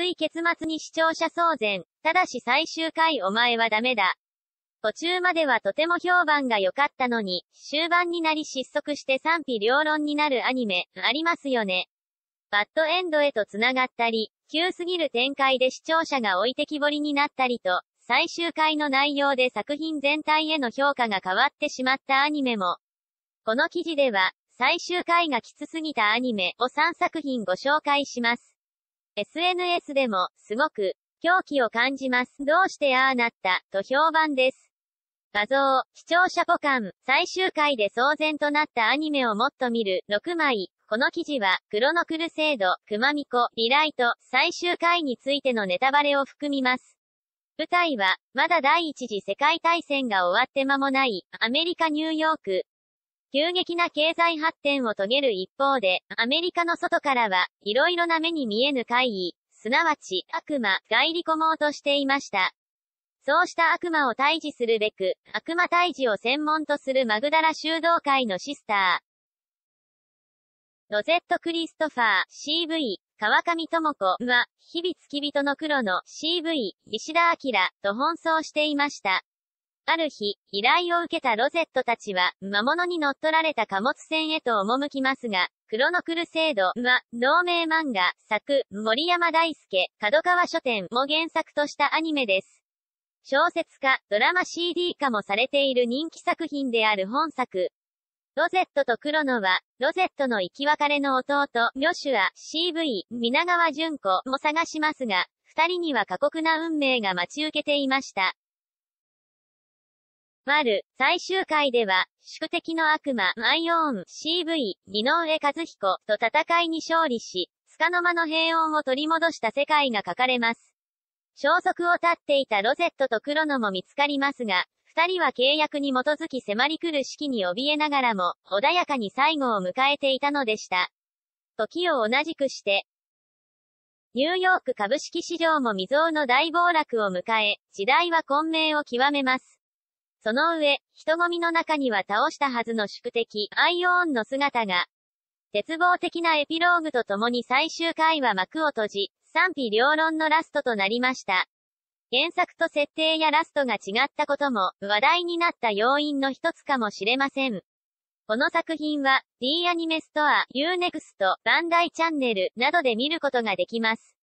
熱い結末に視聴者騒然。ただし最終回お前はダメだ。途中まではとても評判が良かったのに、終盤になり失速して賛否両論になるアニメ、ありますよね。バッドエンドへと繋がったり、急すぎる展開で視聴者が置いてきぼりになったりと、最終回の内容で作品全体への評価が変わってしまったアニメも。この記事では、最終回がきつすぎたアニメを3作品ご紹介します。SNS でも、すごく、狂気を感じます。どうしてああなった、と評判です。画像、視聴者ポカン、最終回で騒然となったアニメをもっと見る、6枚。この記事は、クロノクルセード、クマミコ、リライト、最終回についてのネタバレを含みます。舞台は、まだ第一次世界大戦が終わって間もない、アメリカ・ニューヨーク。急激な経済発展を遂げる一方で、アメリカの外からは、色々な目に見えぬ怪異、すなわち、悪魔、が入り込もうとしていました。そうした悪魔を退治するべく、悪魔退治を専門とするマグダラ修道会のシスター。ロゼット・クリストファー、CV、川上智子は、日々付き人の黒の CV、石田明と奔走していました。ある日、依頼を受けたロゼットたちは、魔物に乗っ取られた貨物船へと赴きますが、クロノクルセードは、同名漫画、作、森山大輔、角川書店も原作としたアニメです。小説化、ドラマ CD 化もされている人気作品である本作。ロゼットとクロノは、ロゼットの生き別れの弟、ミョシュア、CV、皆川淳子も探しますが、二人には過酷な運命が待ち受けていました。丸、最終回では、宿敵の悪魔、マイオーン、CV、井上和彦と戦いに勝利し、束の間の平穏を取り戻した世界が書かれます。消息を絶っていたロゼットとクロノも見つかりますが、二人は契約に基づき迫り来る式に怯えながらも、穏やかに最後を迎えていたのでした。時を同じくして、ニューヨーク株式市場も未曾有の大暴落を迎え、時代は混迷を極めます。その上、人混みの中には倒したはずの宿敵、アイオーンの姿が。絶望的なエピローグとともに最終回は幕を閉じ、賛否両論のラストとなりました。原作と設定やラストが違ったことも、話題になった要因の一つかもしれません。この作品は、D アニメストア、Unext、バンダイチャンネル、などで見ることができます。